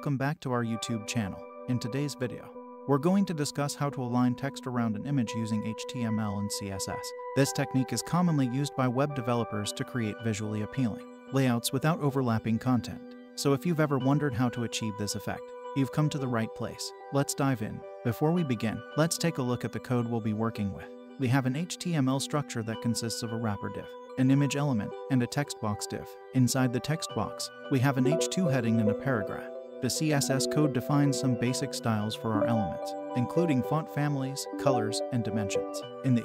Welcome back to our YouTube channel. In today's video, we're going to discuss how to align text around an image using HTML and CSS. This technique is commonly used by web developers to create visually appealing layouts without overlapping content. So if you've ever wondered how to achieve this effect, you've come to the right place. Let's dive in. Before we begin, let's take a look at the code we'll be working with. We have an HTML structure that consists of a wrapper div, an image element, and a text box div. Inside the text box, we have an H2 heading and a paragraph. The CSS code defines some basic styles for our elements, including font families, colors, and dimensions. In the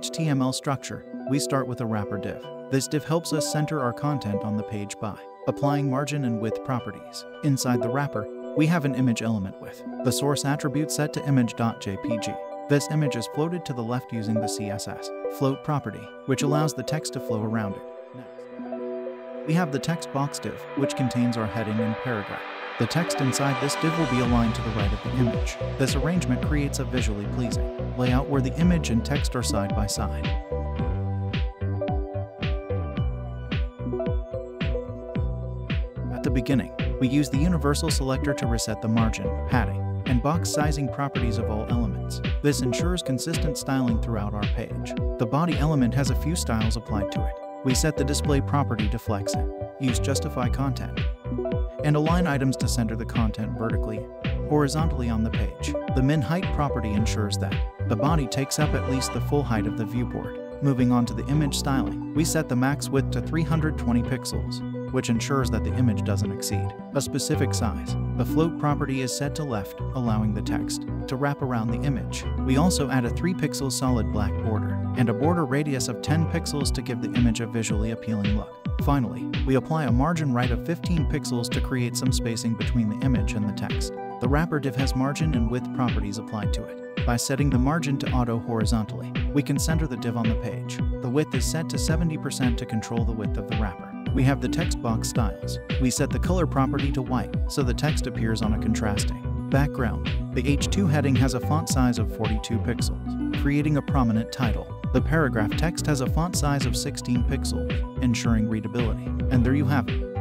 HTML, structure, we start with a wrapper div. This div helps us center our content on the page by applying margin and width properties. Inside the wrapper, we have an image element with the source attribute set to image.jpg. This image is floated to the left using the CSS float property, which allows the text to flow around it. We have the text box div, which contains our heading and paragraph. The text inside this div will be aligned to the right of the image. This arrangement creates a visually pleasing layout where the image and text are side by side. At the beginning, we use the universal selector to reset the margin, padding, and box sizing properties of all elements. This ensures consistent styling throughout our page. The body element has a few styles applied to it. We set the display property to flex it, use justify content, and align items to center the content vertically, horizontally on the page. The min height property ensures that the body takes up at least the full height of the viewport. Moving on to the image styling, we set the max width to 320 pixels, which ensures that the image doesn't exceed a specific size. The float property is set to left, allowing the text to wrap around the image. We also add a 3 pixel solid black border and a border radius of 10 pixels to give the image a visually appealing look. Finally, we apply a margin right of 15 pixels to create some spacing between the image and the text. The wrapper div has margin and width properties applied to it. By setting the margin to auto horizontally, we can center the div on the page. The width is set to 70% to control the width of the wrapper. We have the text box styles. We set the color property to white, so the text appears on a contrasting background. The H2 heading has a font size of 42 pixels, creating a prominent title. The paragraph text has a font size of 16 pixels, ensuring readability. And there you have it.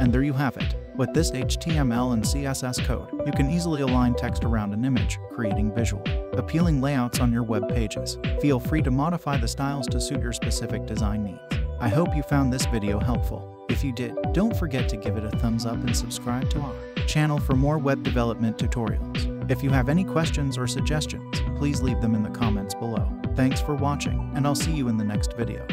And there you have it. With this HTML and CSS code, you can easily align text around an image, creating visual, appealing layouts on your web pages. Feel free to modify the styles to suit your specific design needs. I hope you found this video helpful. If you did, don't forget to give it a thumbs up and subscribe to our channel for more web development tutorials. If you have any questions or suggestions, please leave them in the comments below. Thanks for watching, and I'll see you in the next video.